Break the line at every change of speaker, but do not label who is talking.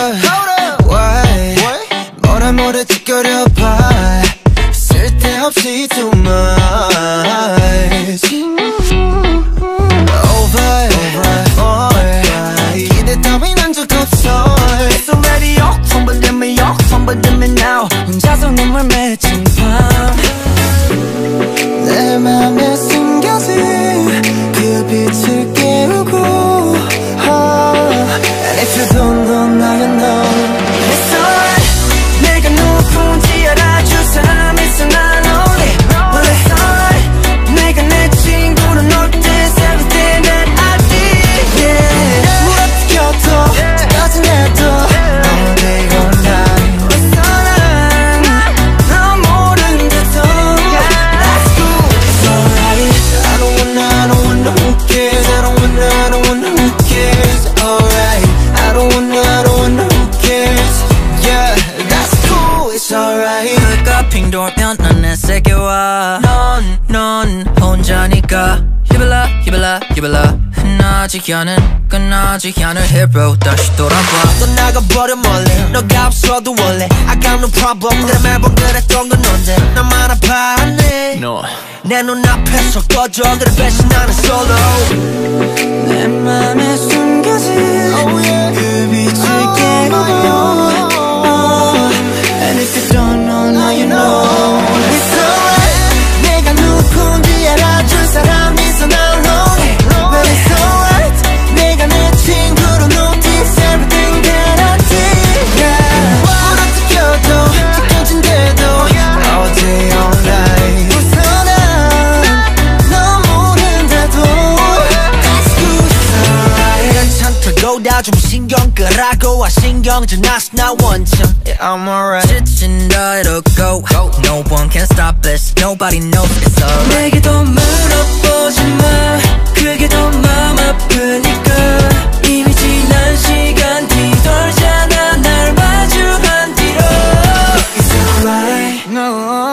up Why 뭐라 뭐라 짓거려
쓸데없이 too much now 혼자서 눈물 맺힌 밤 alright 그가 핑돌면 넌 내세계 와넌 넌 혼자니까. 히발라 히발라 히발라. 끝나지 않은 끝나지 않을 hero 다시 돌아봐.
떠나가버려 멀리 너가 없어도 원래. I got no problem. 그래 매번 그랬던 건 언제? 나만 아파하네. 너내 눈앞에서 꺼져. 그래 배신하는 솔로 내 맘에 숨겨진. 그빛 보다 좀 신경 끄라고 아 신경 좀 나서 나 원천 Yeah I'm alright 지친 대로 go. go No one can stop this Nobody knows it's alright 내게 더 물어보지 마 그게 더 마음 아프니까 이미 지난
시간 뒤돌잖아 날 마주한 뒤로 It's alright
No